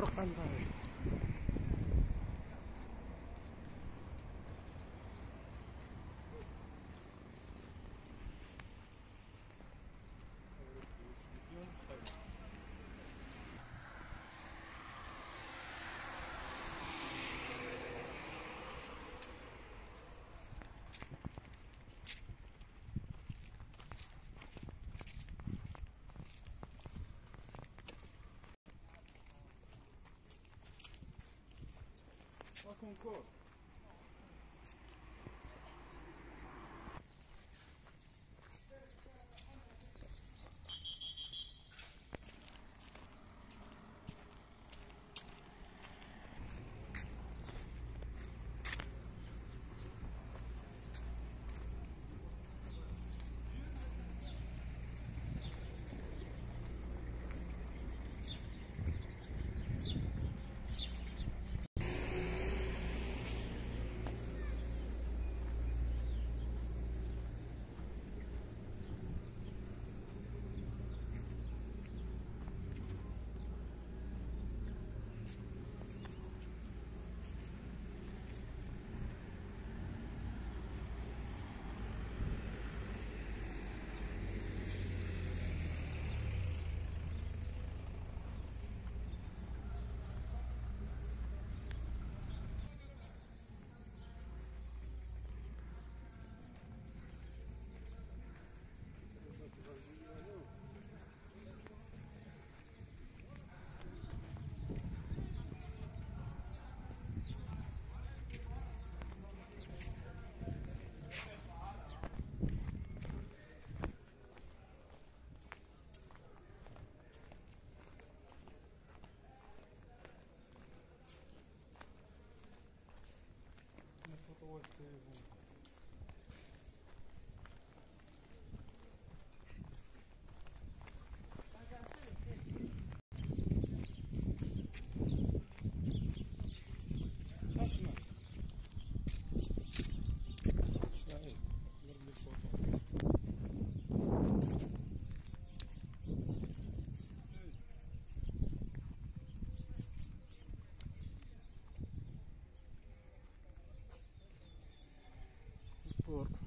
por pantalla. Court. What is it? корм.